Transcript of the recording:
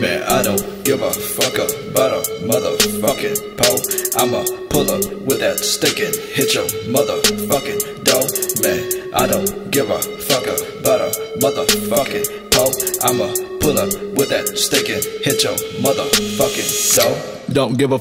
Man, I don't give a fuck about a motherfucking pole. I'ma pull up with that stick and hit your motherfucking dough. Man, I don't give a fuck about a motherfucking pole. I'ma pull up with that stick and hit your motherfucking dough. Don't give a